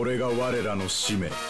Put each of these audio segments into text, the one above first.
これが我らの使命。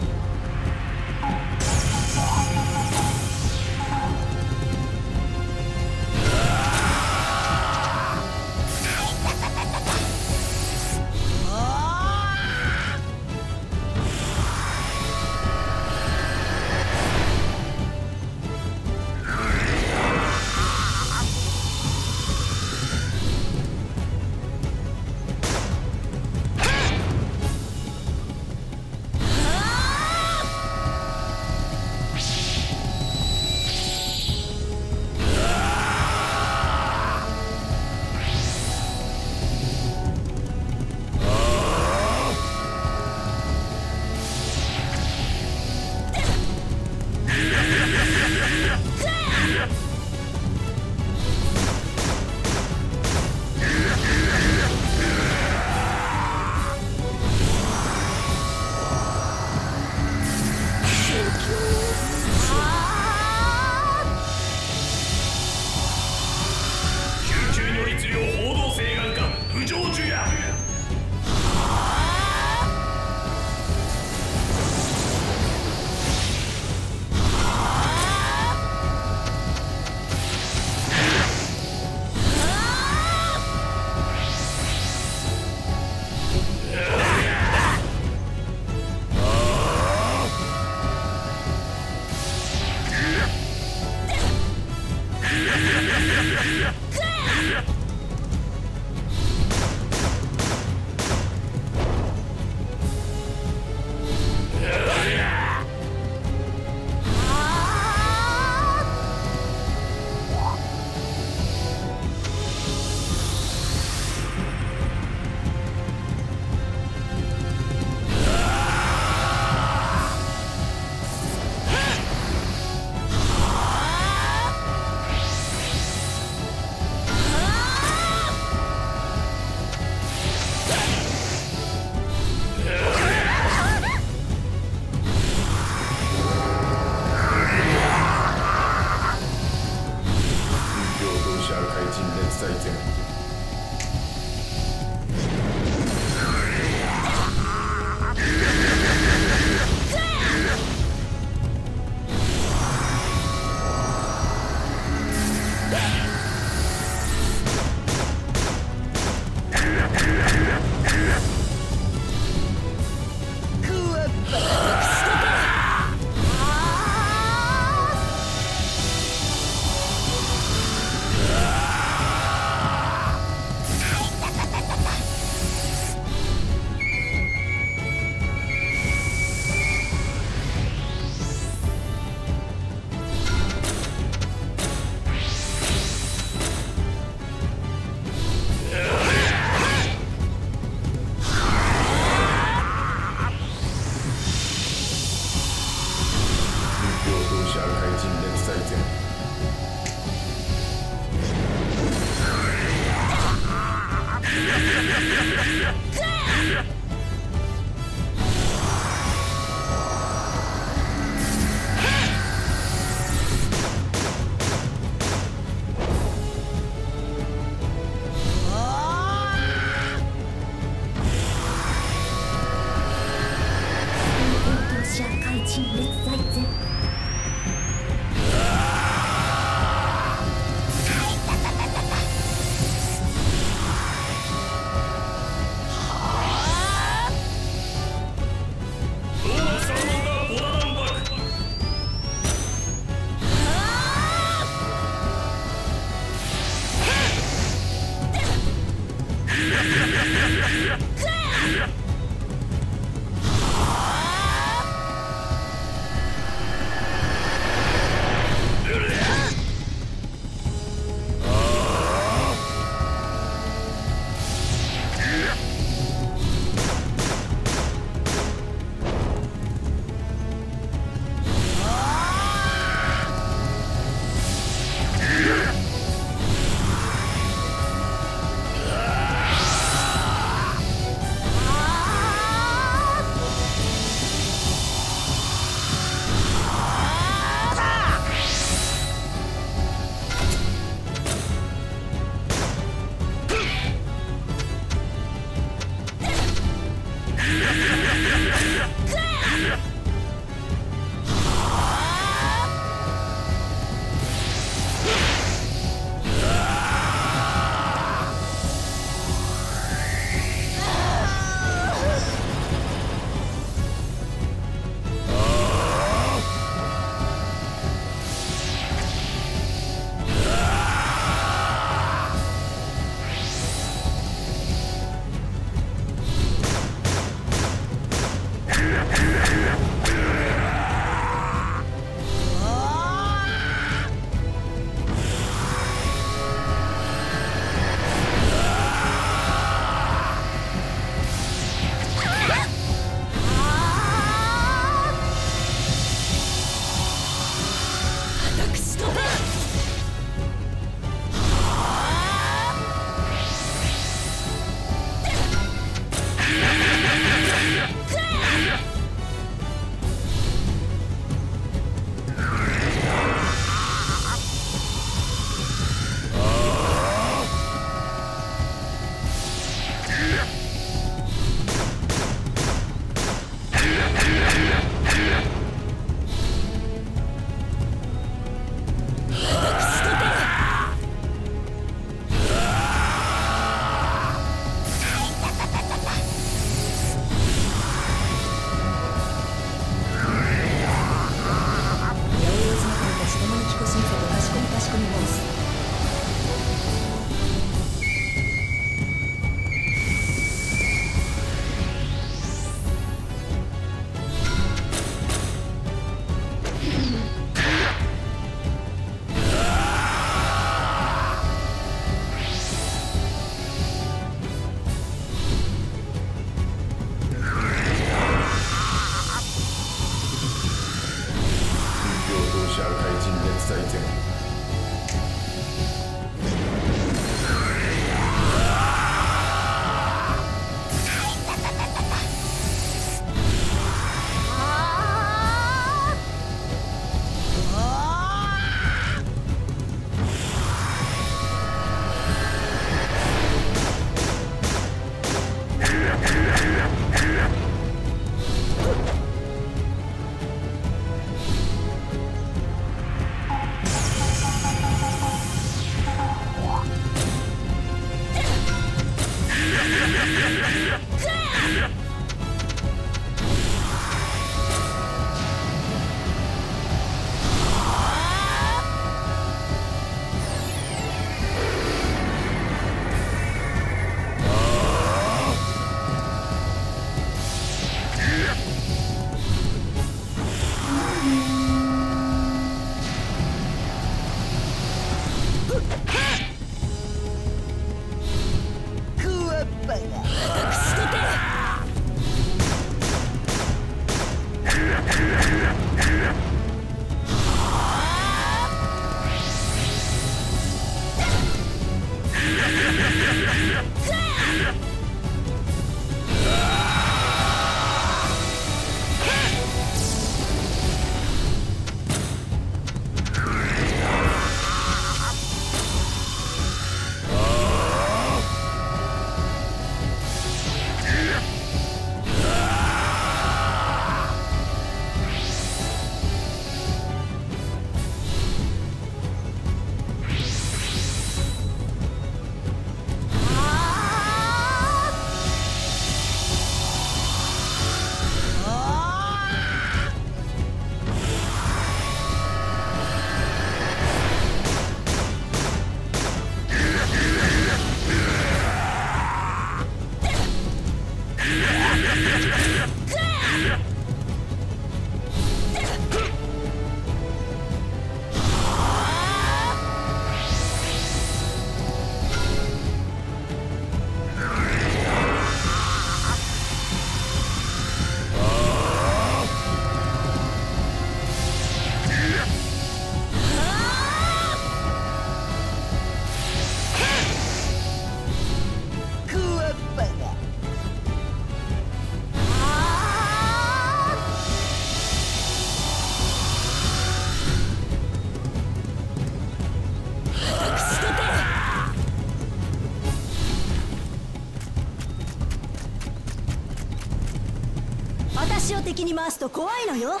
に回すと怖いのよ。